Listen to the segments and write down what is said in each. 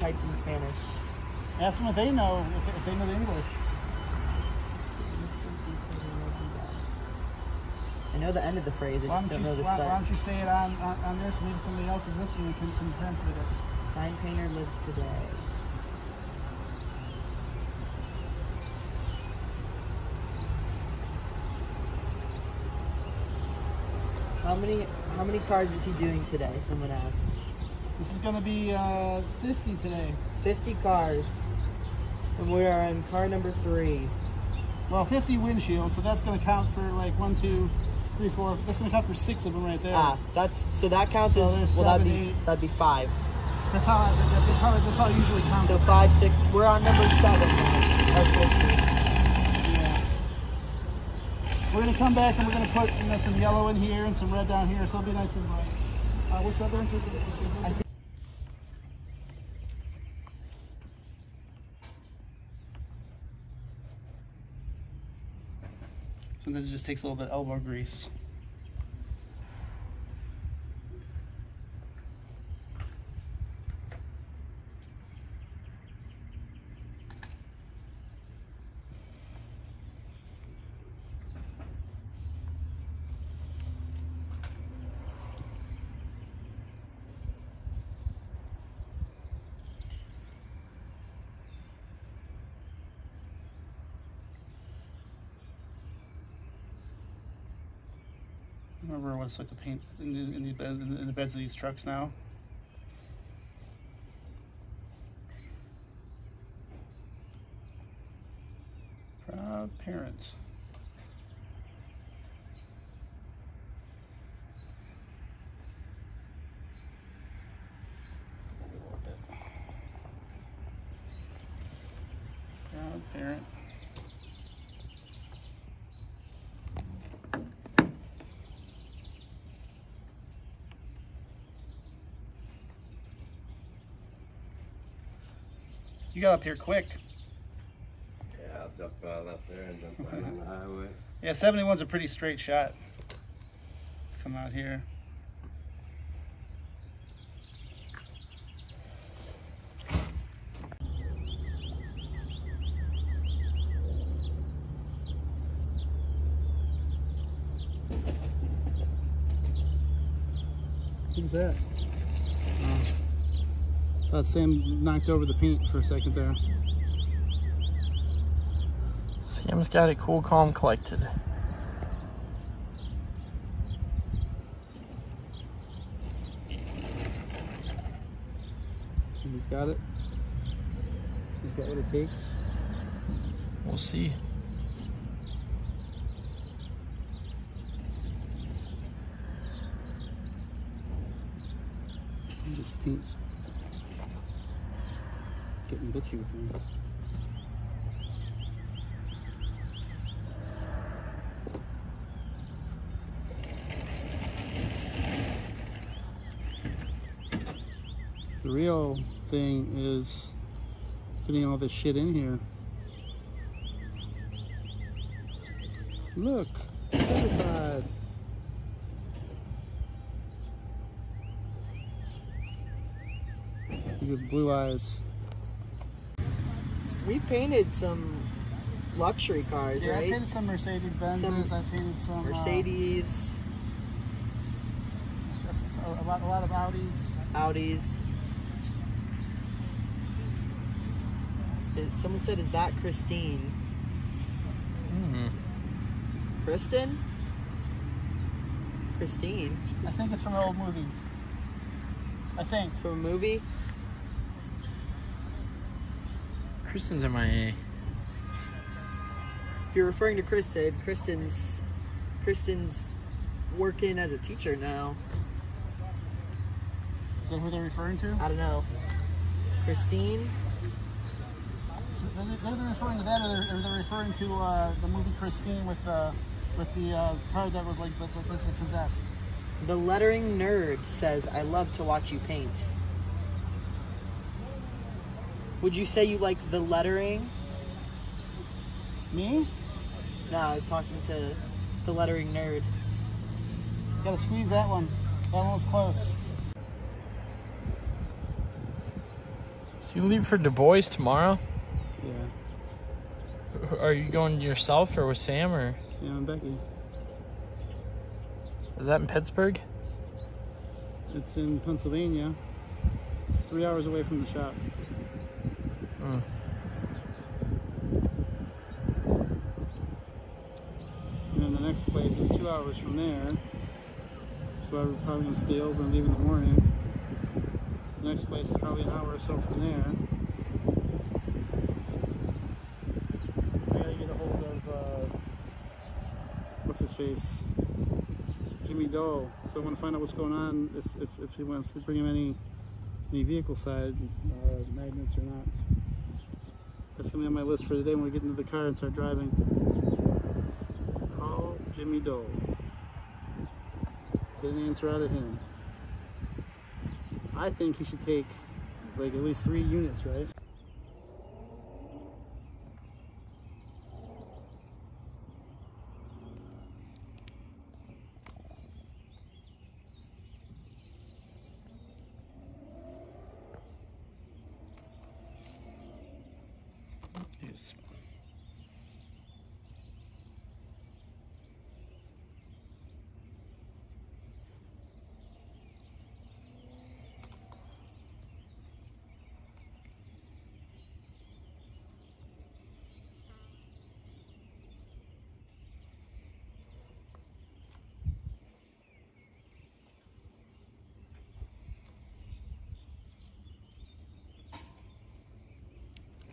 typed in Spanish. Ask them if they know, if, if they know the English. I know the end of the phrase. I Why just don't, you, know the why, start. why don't you say it on, on, on there so maybe somebody else is listening and can, can translate it. Sign painter lives today. How many how many cars is he doing today? Someone asked. This is going to be uh, 50 today. 50 cars. And we are on car number three. Well, 50 windshield, so that's going to count for like one, two, three, four. That's going to count for six of them right there. Ah, that's so that counts So as well. That'd be that'd be five. That's how I, that's how that's how I usually count. So five, six. We're on number seven now. Or 50. Yeah. We're gonna come back and we're gonna put you know, some yellow in here and some red down here, so it'll be nice and bright. Uh, which other ones? is- is- is- Sometimes it just takes a little bit of elbow grease. Remember what it's like to paint in the, in the, bed, in the beds of these trucks now. Proud parents. Proud parent. You got up here quick. Yeah, I'll jump right up there and jump right on the highway. Yeah, 71's a pretty straight shot. Come out here. Who's that? Oh. Thought Sam knocked over the paint for a second there. Sam's got it cool, calm, collected. He's got it. He's got what it takes. We'll see. This paint's getting bitchy with me. The real thing is getting all this shit in here. Look, certified. You get blue eyes. We've painted some luxury cars, Yeah, I right? painted some Mercedes Benzes. Some I painted some uh, Mercedes, a lot, a lot of Audis. Audis. Is- Someone said, "Is that Christine?" Hmm. Kristen? Christine I think it's from an old movie. I think. from a movie. Kristen's MIA. If you're referring to Kristen, Kristen's Kristen's working as a teacher now. Is that who they're referring to? I don't know. Christine? They're they're referring to that, or they're, or they're referring to uh, the movie Christine with uh, with the uh, car that was like that basically possessed. The lettering nerd says, I love to watch you paint. Would you say you like the lettering? Me? No, I was talking to the lettering nerd. Gotta squeeze that one. That one was close. So You leave for Du Bois tomorrow? Yeah. Are you going yourself or with Sam or Sam and Becky. is that in Pittsburgh? It's in Pennsylvania. It's three hours away from the shop. Hmm. And then the next place is two hours from there. So I'm probably gonna stay over and leave in the morning. The next place is probably an hour or so from there. I gotta get a hold of uh, what's his face? Jimmy Dole. So I want to find out what's going on if, if, if he wants to bring him any any vehicle side uh, magnets or not. That's gonna be on my list for today when we get into the car and start driving. Call Jimmy Dole. Get an answer out of him. I think he should take like at least three units, right?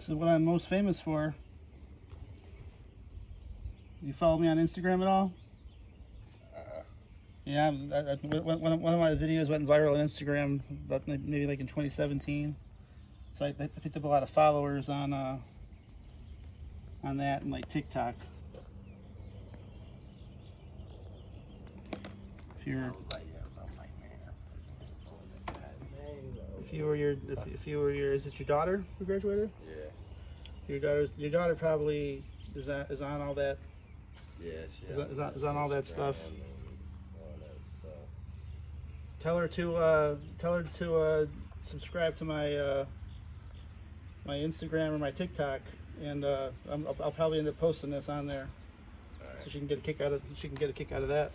This is what I'm most famous for. You follow me on Instagram at all? Yeah, I, I, one, one one of my videos went viral on Instagram, about maybe like in 2017. So I, I picked up a lot of followers on uh, on that and like TikTok. If you're if you were your if, if you were your is it your daughter who graduated? Yeah, Your daughter's your daughter probably is that is on all that. yeah, she Is that- is that- is on all that stuff? All that stuff. Tell her to uh, tell her to uh, subscribe to my uh, my Instagram or my TikTok, and uh, I'm, I'll, I'll probably end up posting this on there, right. so she can get a kick out of she can get a kick out of that.